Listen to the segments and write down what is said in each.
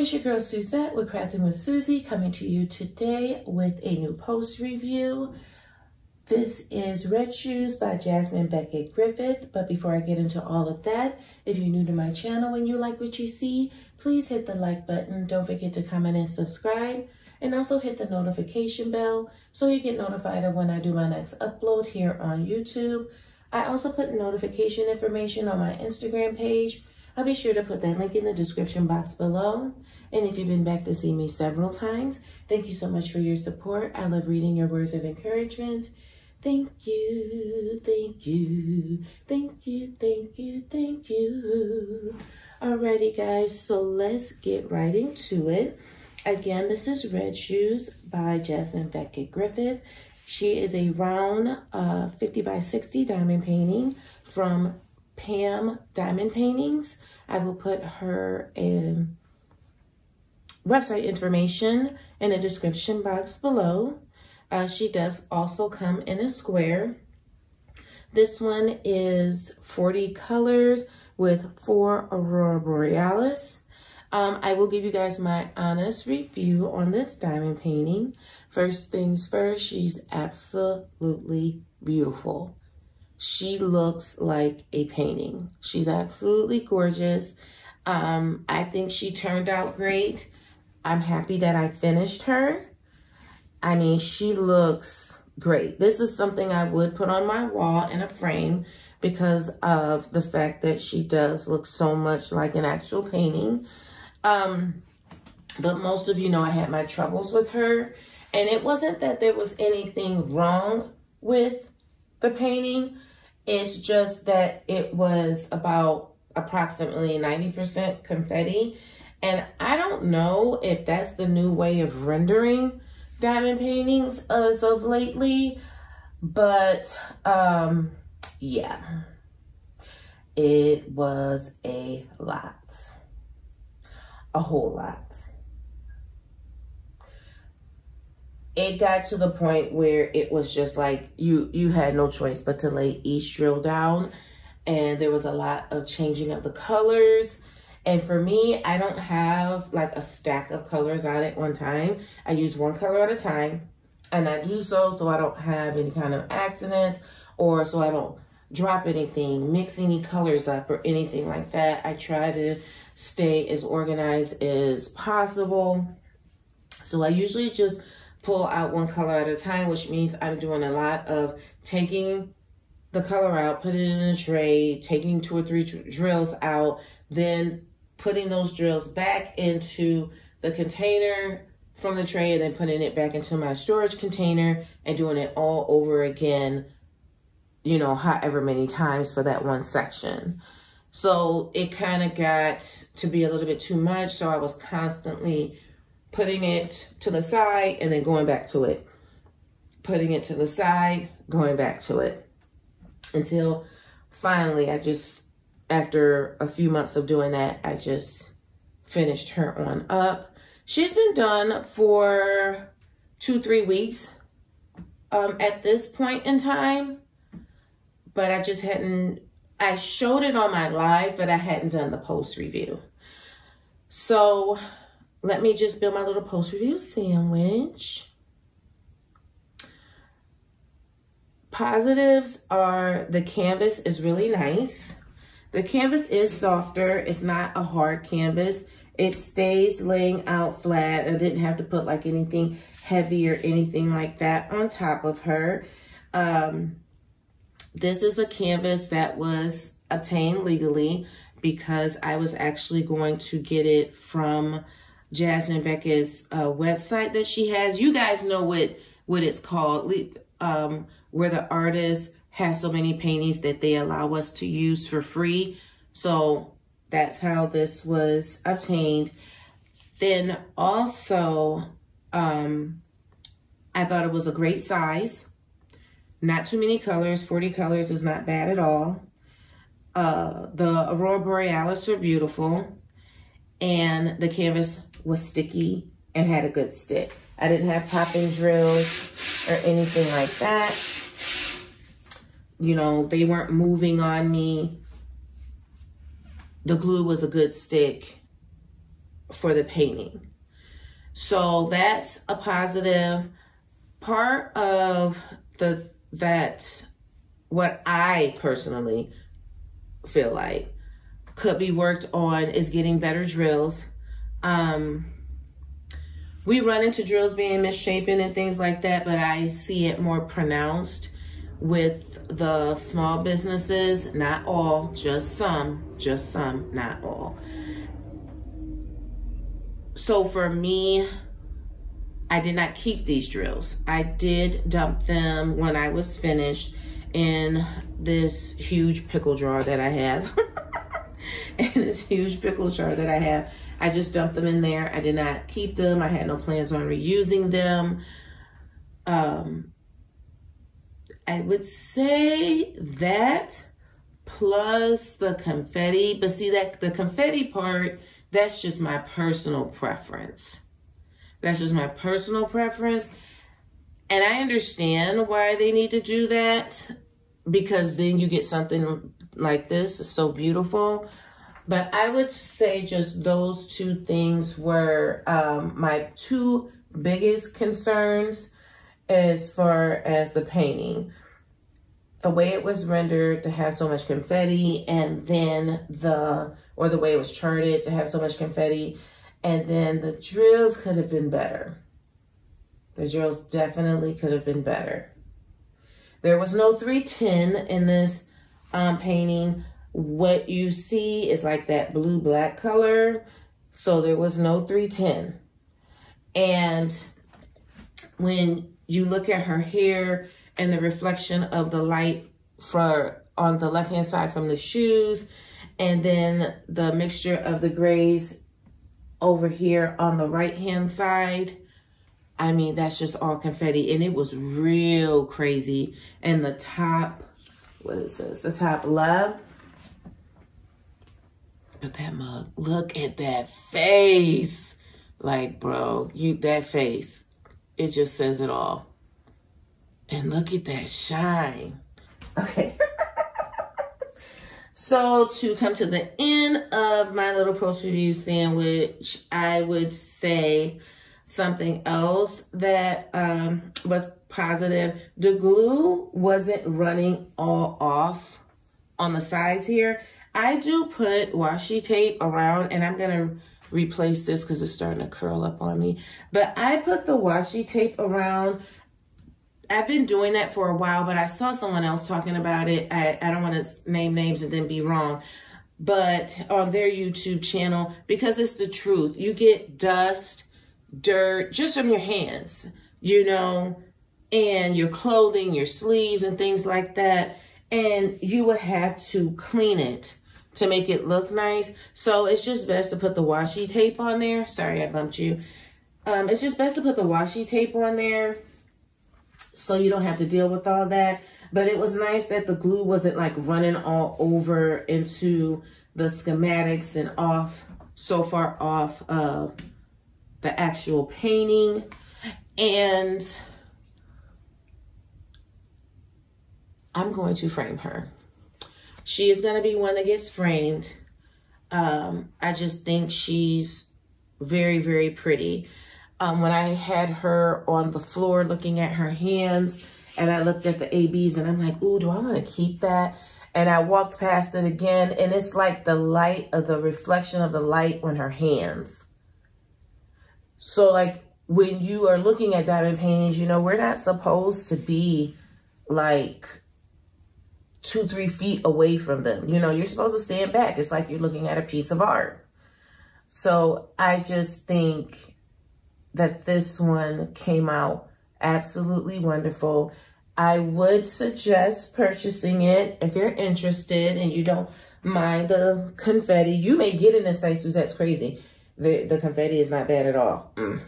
It's your girl Suzette with Crafting with Susie coming to you today with a new post review. This is Red Shoes by Jasmine Beckett Griffith. But before I get into all of that, if you're new to my channel and you like what you see, please hit the like button. Don't forget to comment and subscribe. And also hit the notification bell so you get notified of when I do my next upload here on YouTube. I also put notification information on my Instagram page I'll be sure to put that link in the description box below. And if you've been back to see me several times, thank you so much for your support. I love reading your words of encouragement. Thank you, thank you, thank you, thank you, thank you. Alrighty guys, so let's get right into it. Again, this is Red Shoes by Jasmine Beckett Griffith. She is a round uh, 50 by 60 diamond painting from Pam Diamond Paintings. I will put her in website information in the description box below. Uh, she does also come in a square. This one is 40 colors with four Aurora Borealis. Um, I will give you guys my honest review on this diamond painting. First things first, she's absolutely beautiful. She looks like a painting. She's absolutely gorgeous. Um, I think she turned out great. I'm happy that I finished her. I mean, she looks great. This is something I would put on my wall in a frame because of the fact that she does look so much like an actual painting. Um, but most of you know I had my troubles with her. And it wasn't that there was anything wrong with the painting. It's just that it was about approximately 90% confetti. And I don't know if that's the new way of rendering diamond paintings as of lately, but um, yeah, it was a lot, a whole lot. It got to the point where it was just like you you had no choice but to lay each drill down. And there was a lot of changing of the colors. And for me i don't have like a stack of colors out at one time. I use one color at a time. And i do so so i don't have any kind of accidents or so i don't drop anything mix any colors up or anything like that. I try to stay as organized as possible. So i usually just pull out one color at a time, which means I'm doing a lot of taking the color out, putting it in a tray, taking two or three drills out, then putting those drills back into the container from the tray and then putting it back into my storage container and doing it all over again, you know, however many times for that one section. So it kind of got to be a little bit too much. So I was constantly putting it to the side and then going back to it. Putting it to the side, going back to it. Until finally I just, after a few months of doing that, I just finished her on up. She's been done for two, three weeks um, at this point in time. But I just hadn't, I showed it on my live, but I hadn't done the post review. So let me just build my little post review sandwich. Positives are the canvas is really nice. The canvas is softer. It's not a hard canvas. It stays laying out flat. I didn't have to put like anything heavy or anything like that on top of her. Um, this is a canvas that was obtained legally because I was actually going to get it from Jasmine Beckett's uh, website that she has. You guys know what, what it's called, um, where the artist has so many paintings that they allow us to use for free. So that's how this was obtained. Then also, um, I thought it was a great size. Not too many colors. 40 colors is not bad at all. Uh, the Aurora Borealis are beautiful. And the canvas was sticky and had a good stick. I didn't have popping drills or anything like that. You know, they weren't moving on me. The glue was a good stick. for the painting. So that's a positive. Part of the that what I personally feel like could be worked on is getting better drills. Um, we run into drills being misshapen and things like that, but I see it more pronounced with the small businesses, not all, just some, just some, not all. So for me, I did not keep these drills. I did dump them when I was finished in this huge pickle jar that I have. in this huge pickle jar that I have. I just dumped them in there. I did not keep them. I had no plans on reusing them. Um, I would say that plus the confetti. But see that the confetti part, that's just my personal preference. That's just my personal preference. And I understand why they need to do that because then you get something like this. It's so beautiful. But I would say just those two things were um, my two biggest concerns as far as the painting. The way it was rendered to have so much confetti and then the, or the way it was charted to have so much confetti. And then the drills could have been better. The drills definitely could have been better. There was no 310 in this um, painting. What you see is like that blue black color. So there was no 310. And when you look at her hair and the reflection of the light for on the left hand side from the shoes and then the mixture of the grays over here on the right hand side I mean, that's just all confetti. And it was real crazy. And the top, what is this? The top love. But that mug, look at that face. Like, bro, you that face. It just says it all. And look at that shine. Okay. so to come to the end of my little post review sandwich, I would say something else that um, was positive. The glue wasn't running all off on the sides here. I do put washi tape around and I'm going to replace this because it's starting to curl up on me. But I put the washi tape around. I've been doing that for a while, but I saw someone else talking about it. I, I don't want to name names and then be wrong. But on their YouTube channel, because it's the truth, you get dust dirt just from your hands, you know, and your clothing, your sleeves and things like that. And you would have to clean it to make it look nice. So it's just best to put the washi tape on there. Sorry, I bumped you. Um, it's just best to put the washi tape on there so you don't have to deal with all that. But it was nice that the glue wasn't like running all over into the schematics and off, so far off of the actual painting. And I'm going to frame her. She is going to be one that gets framed. Um, I just think she's very, very pretty. Um, when I had her on the floor looking at her hands and I looked at the ABs and I'm like, ooh, do I want to keep that? And I walked past it again and it's like the light of the reflection of the light on her hands. So like when you are looking at diamond paintings, you know, we're not supposed to be like two, three feet away from them. You know, you're supposed to stand back. It's like you're looking at a piece of art. So I just think that this one came out absolutely wonderful. I would suggest purchasing it if you're interested and you don't mind the confetti. You may get in a size that's crazy. The, the confetti is not bad at all. Mm.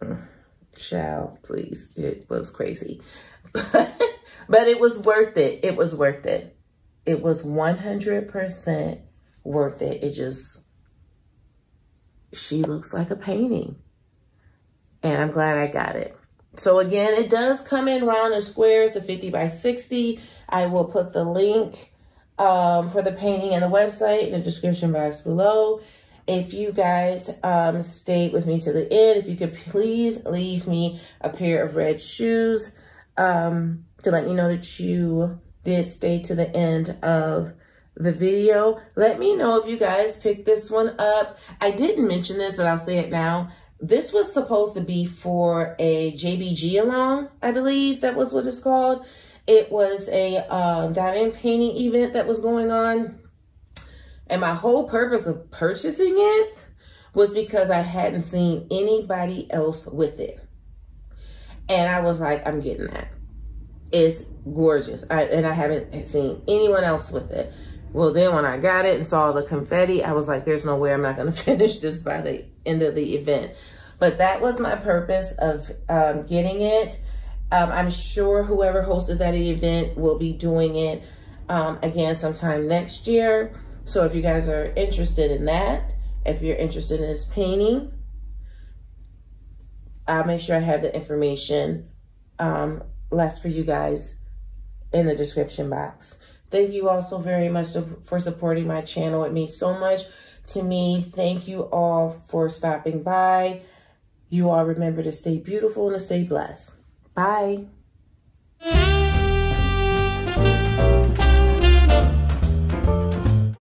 Mm. Please. It was crazy. but it was worth it. It was worth it. It was 100% worth it. It just, she looks like a painting. And I'm glad I got it. So again, it does come in round and square. It's a 50 by 60. I will put the link um, for the painting and the website in the description box below. if you guys um, stayed with me to the end, if you could please leave me a pair of red shoes um, to let me know that you did stay to the end of the video. Let me know if you guys picked this one up. I didn't mention this, but I'll say it now. This was supposed to be for a JBG along, I believe that was what it's called. It was a um, diamond painting event that was going on. And my whole purpose of purchasing it was because I hadn't seen anybody else with it. And I was like, I'm getting that. It's gorgeous. I, and I haven't seen anyone else with it. Well, then when I got it and saw the confetti, I was like, there's no way I'm not going to finish this by the end of the event. But that was my purpose of um, getting it. Um, I'm sure whoever hosted that event will be doing it um, again sometime next year. So if you guys are interested in that, if you're interested in this painting, I'll make sure I have the information um, left for you guys in the description box. Thank you all so very much for supporting my channel. It means so much to me. Thank you all for stopping by. You all remember to stay beautiful and to stay blessed. Bye.